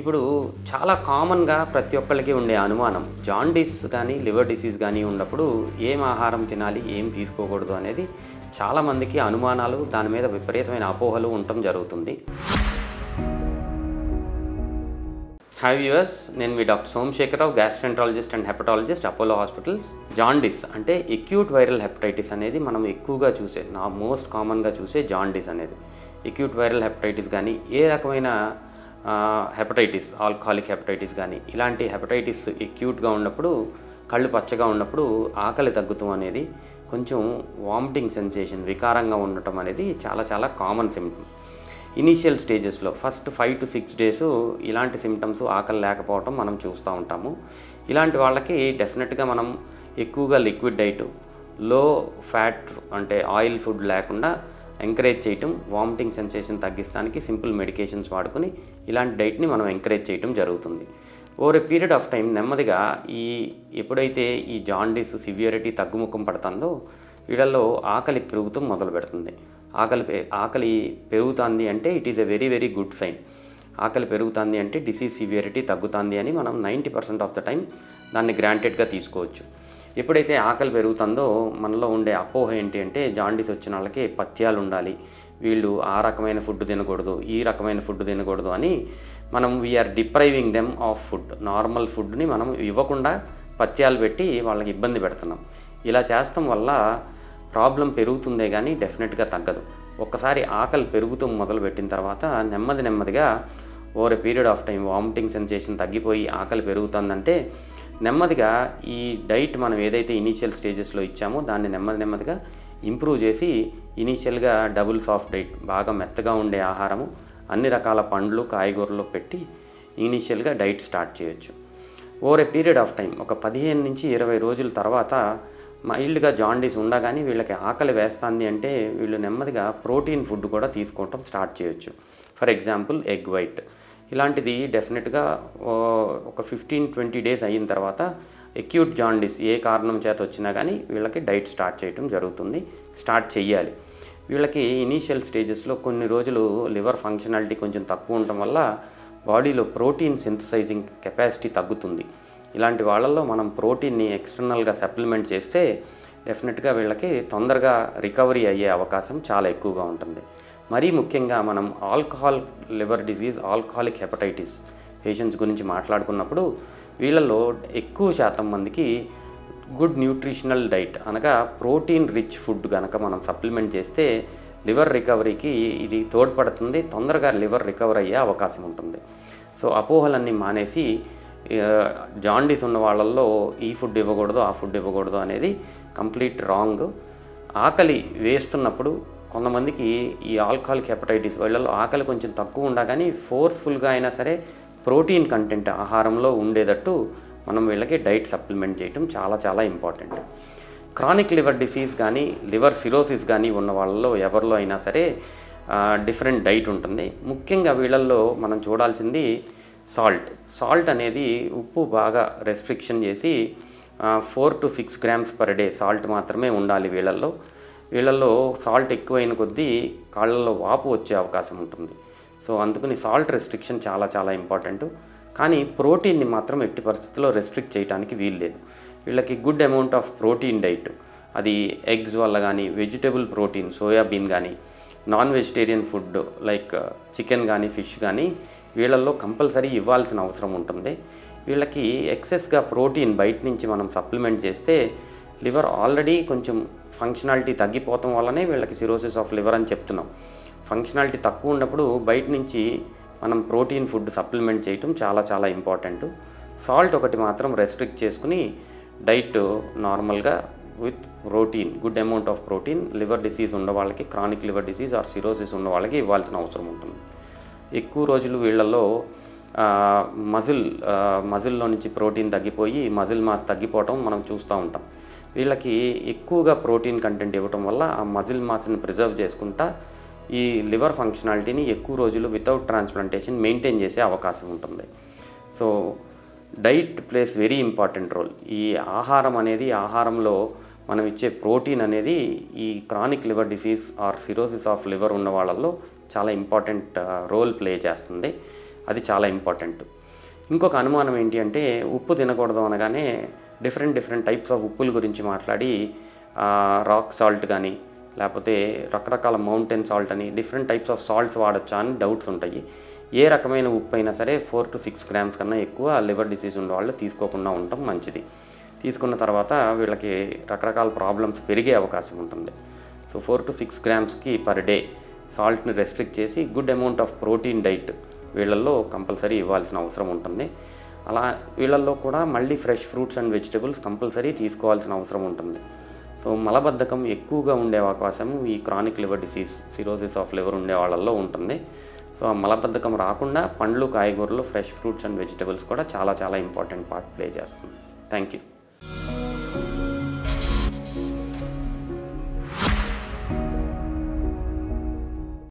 ఇప్పుడు చాలా కామన్గా ప్రతి ఒక్కరికి ఉండే అనుమానం జాండీస్ కానీ లివర్ డిసీజ్ కానీ ఉన్నప్పుడు ఏం ఆహారం తినాలి ఏం తీసుకోకూడదు అనేది చాలామందికి అనుమానాలు దాని మీద విపరీతమైన అపోహలు ఉండటం జరుగుతుంది. హాయ్ వ్యూవర్స్ నేను మీ doctor Somashekara Rao gastroenterologist and hepatologist Apollo hospitals. Jaundice అంటే ఎక్యూట్ వైరల్ హెపటైటిస్ అనేది మనం ఎక్కువగా చూసే నా మోస్ట్ కామన్గా చూసే జాండిస్ అనేది. ఎక్యూట్ వైరల్ హెపటైటిస్ కానీ ఏ రకమైన హెపటైటిస్ ఆల్కహాలిక్ హెపటైటిస్ కానీ ఇలాంటి హెపటైటిస్ ఎక్యూట్గా ఉన్నప్పుడు కళ్ళు పచ్చగా ఉన్నప్పుడు ఆకలి తగ్గుతాం అనేది కొంచెం వామిటింగ్ సెన్సేషన్ వికారంగా ఉండటం అనేది చాలా చాలా కామన్ సిమ్టమ్ ఇనీషియల్ స్టేజెస్లో first five to six days ఇలాంటి సిమ్టమ్స్ ఆకలి లేకపోవటం మనం చూస్తూ ఉంటాము. ఇలాంటి వాళ్ళకి డెఫినెట్గా మనం ఎక్కువగా లిక్విడ్ డైట్లో ఫ్యాట్ అంటే ఆయిల్ ఫుడ్ లేకుండా ఎంకరేజ్ చేయటం వామిటింగ్ సెన్సేషన్ తగ్గిస్తానికి సింపుల్ మెడికేషన్స్ వాడుకొని ఇలాంటి డైట్ని మనం ఎంకరేజ్ చేయటం జరుగుతుంది. Over a period of time నెమ్మదిగా ఈ ఎప్పుడైతే ఈ జాండీస్ సివియరిటీ తగ్గుముఖం పడుతుందో వీళ్ళల్లో ఆకలి పెరుగుతూ మొదలు పెడుతుంది ఆకలి ఆకలి పెరుగుతుంది అంటే it is a very very good sign ఆకలి పెరుగుతుంది అంటే డిసీజ్ సివియరిటీ తగ్గుతుంది అని మనం ninety percent of the time దాన్ని గ్రాంటెడ్గా తీసుకోవచ్చు. ఎప్పుడైతే ఆకలి పెరుగుతుందో మనలో ఉండే అపోహ ఏంటి అంటే జాండీస్ వచ్చిన వాళ్ళకి పథ్యాలు ఉండాలి. వీళ్ళు ఆ రకమైన ఫుడ్ తినకూడదు ఈ రకమైన ఫుడ్ తినకూడదు అని మనం we are depriving them of food normal ఫుడ్ని మనం ఇవ్వకుండా పథ్యాలు పెట్టి వాళ్ళకి ఇబ్బంది పెడుతున్నాం. ఇలా చేస్తాం వల్ల ప్రాబ్లం పెరుగుతుందే కానీ డెఫినెట్గా తగ్గదు. ఒక్కసారి ఆకలి పెరుగుతూ మొదలుపెట్టిన తర్వాత నెమ్మది నెమ్మదిగా over period of time vomiting sensation తగ్గిపోయి ఆకలి పెరుగుతుందంటే నెమ్మదిగా ఈ డైట్ మనం ఏదైతే ఇనీషియల్ స్టేజెస్లో ఇచ్చామో దాన్ని నెమ్మది నెమ్మదిగా ఇంప్రూవ్ చేసి ఇనీషియల్గా డబుల్ సాఫ్ట్ డైట్ బాగా మెత్తగా ఉండే ఆహారము అన్ని రకాల పండ్లు కాయగూరలు పెట్టి ఇనీషియల్గా డైట్ స్టార్ట్ చేయొచ్చు. Over a period of time ఒక పదిహేను నుంచి ఇరవై రోజుల తర్వాత మైల్డ్గా జాండీస్ ఉండగానే వీళ్ళకి ఆకలి వేస్తుంది అంటే వీళ్ళు నెమ్మదిగా ప్రోటీన్ ఫుడ్ కూడా తీసుకోవటం స్టార్ట్ చేయొచ్చు. For example egg white. ఇలాంటిది డెఫినెట్గా ఒక ఫిఫ్టీన్ ట్వంటీ డేస్ అయిన తర్వాత ఎక్యూట్ జాండీస్ ఏ కారణం చేత వచ్చినా కానీ వీళ్ళకి డైట్ స్టార్ట్ చేయటం జరుగుతుంది స్టార్ట్ చేయాలి వీళ్ళకి ఇనీషియల్ స్టేజెస్లో కొన్ని రోజులు లివర్ ఫంక్షనాలిటీ కొంచెం తక్కువ ఉండటం వల్ల బాడీలో ప్రోటీన్ సింథసైజింగ్ కెపాసిటీ తగ్గుతుంది. ఇలాంటి వాళ్ళల్లో మనం ప్రోటీన్ని ఎక్స్టర్నల్గా సప్లిమెంట్ చేస్తే డెఫినెట్గా వీళ్ళకి తొందరగా రికవరీ అయ్యే అవకాశం చాలా ఎక్కువగా ఉంటుంది. మరీ ముఖ్యంగా మనం alcohol liver disease alcoholic hepatitis patients గురించి మాట్లాడుకున్నప్పుడు వీళ్ళలో ఎక్కువ శాతం మందికి గుడ్ న్యూట్రిషనల్ డైట్ అనగా ప్రోటీన్ రిచ్ ఫుడ్ కనుక మనం సప్లిమెంట్ చేస్తే లివర్ రికవరీకి ఇది తోడ్పడుతుంది తొందరగా లివర్ రికవర్ అయ్యే అవకాశం ఉంటుంది. సో అపోహలన్నీ మానేసి జాండీస్ ఉన్న వాళ్ళల్లో ఈ ఫుడ్ ఇవ్వకూడదు ఆ ఫుడ్ ఇవ్వకూడదు అనేది కంప్లీట్ రాంగ్. ఆకలి వేస్తున్నప్పుడు కొంతమందికి ఈ ఆల్కహాలిక్ హెపటైటిస్ వాళ్ళలో ఆకలి కొంచెం తక్కువ ఉండగానే ఫోర్స్ఫుల్గా అయినా సరే ప్రోటీన్ కంటెంట్ ఆహారంలో ఉండేటట్టు మనం వీళ్ళకి డైట్ సప్లిమెంట్ చేయటం చాలా చాలా ఇంపార్టెంట్. క్రానిక్ లివర్ డిసీజ్ కానీ లివర్ సిరోసిస్ కానీ ఉన్న వాళ్ళలో ఎవరిలో అయినా సరే డిఫరెంట్ డైట్ ఉంటుంది. ముఖ్యంగా వీళ్ళల్లో మనం చూడాల్సింది సాల్ట్. సాల్ట్ అనేది ఉప్పు బాగా రెస్ట్రిక్షన్ చేసి four to six grams per day salt మాత్రమే ఉండాలి వీళ్ళల్లో. వీళ్ళల్లో సాల్ట్ ఎక్కువైన కొద్దీ కాళ్ళల్లో వాపు వచ్చే అవకాశం ఉంటుంది. సో అందుకని సాల్ట్ రెస్ట్రిక్షన్ చాలా చాలా ఇంపార్టెంట్. కానీ ప్రోటీన్ని మాత్రం ఎట్టి పరిస్థితుల్లో రెస్ట్రిక్ట్ చేయడానికి వీల్లేదు వీళ్ళకి good amount of protein diet. అది ఎగ్స్ వల్ల కానీ వెజిటబుల్ ప్రోటీన్ సోయాబీన్ కానీ non vegetarian food like chicken కానీ ఫిష్ కానీ వీళ్ళల్లో కంపల్సరీ ఇవ్వాల్సిన అవసరం ఉంటుంది. వీళ్ళకి ఎక్సెస్గా ప్రోటీన్ బయట నుంచి మనం సప్లిమెంట్ చేస్తే లివర్ ఆల్రెడీ కొంచెం ఫంక్షనాలిటీ తగ్గిపోవటం వల్లనే వీళ్ళకి సిరోసిస్ ఆఫ్ లివర్ అని చెప్తున్నాం. ఫంక్షనాలిటీ తక్కువ ఉన్నప్పుడు బయట నుంచి మనం ప్రోటీన్ ఫుడ్ సప్లిమెంట్ చేయటం చాలా చాలా ఇంపార్టెంట్. సాల్ట్ ఒకటి మాత్రం రెస్ట్రిక్ట్ చేసుకుని డైట్ నార్మల్గా with protein good amount of protein liver disease ఉన్న వాళ్ళకి chronic liver disease or cirrhosis ఉన్న వాళ్ళకి ఇవ్వాల్సిన అవసరం ఉంటుంది. ఎక్కువ రోజులు వీళ్ళల్లో మజిల్ మజిల్లో నుంచి ప్రోటీన్ తగ్గిపోయి మజిల్ మాస్ తగ్గిపోవటం మనం చూస్తూ ఉంటాం. వీళ్ళకి ఎక్కువగా ప్రోటీన్ కంటెంట్ ఇవ్వటం వల్ల ఆ మజిల్ మాస్ని ప్రిజర్వ్ చేసుకుంటా ఈ లివర్ ఫంక్షనాలిటీని ఎక్కువ రోజులు వితౌట్ ట్రాన్స్ప్లాంటేషన్ మెయింటైన్ చేసే అవకాశం ఉంటుంది. So diet plays very important role. ఈ ఆహారం అనేది ఆహారంలో మనం ఇచ్చే ప్రోటీన్ అనేది ఈ chronic liver disease or cirrhosis of liver ఉన్న వాళ్ళల్లో చాలా ఇంపార్టెంట్ రోల్ ప్లే చేస్తుంది. అది చాలా ఇంపార్టెంట్ ఇంకొక అనుమానం ఏంటి అంటే ఉప్పు తినకూడదు అనగానే డిఫరెంట్ డిఫరెంట్ టైప్స్ ఆఫ్ ఉప్పుల గురించి మాట్లాడి రాక్ సాల్ట్ కానీ లేకపోతే రకరకాల మౌంటైన్ సాల్ట్ అని డిఫరెంట్ టైప్స్ ఆఫ్ సాల్ట్స్ వాడచ్చా అని డౌట్స్ ఉంటాయి. ఏ రకమైన ఉప్పు అయినా సరే ఫోర్ టు సిక్స్ గ్రామ్స్ కన్నా ఎక్కువ లివర్ డిసీజ్ ఉన్న వాళ్ళు తీసుకోకుండా ఉండటం మంచిది. తీసుకున్న తర్వాత వీళ్ళకి రకరకాల ప్రాబ్లమ్స్ పెరిగే అవకాశం ఉంటుంది. సో ఫోర్ టు సిక్స్ గ్రామ్స్కి పర్ డే సాల్ట్ని రెస్ట్రిక్ట్ చేసి good amount of protein diet వీళ్ళల్లో కంపల్సరీ ఇవ్వాల్సిన అవసరం ఉంటుంది. అలా వీళ్ళల్లో కూడా మళ్ళీ fresh fruits and vegetables compulsory తీసుకోవాల్సిన అవసరం ఉంటుంది. సో మలబద్ధకం ఎక్కువగా ఉండే అవకాశం ఈ chronic liver disease cirrhosis of liver ఉండే వాళ్ళల్లో ఉంటుంది. సో ఆ మలబద్ధకం రాకుండా పండ్లు కాయగూరలు ఫ్రెష్ ఫ్రూట్స్ అండ్ వెజిటబుల్స్ కూడా చాలా చాలా ఇంపార్టెంట్ పార్ట్ ప్లే చేస్తుంది. Thank you.